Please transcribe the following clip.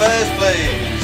first place.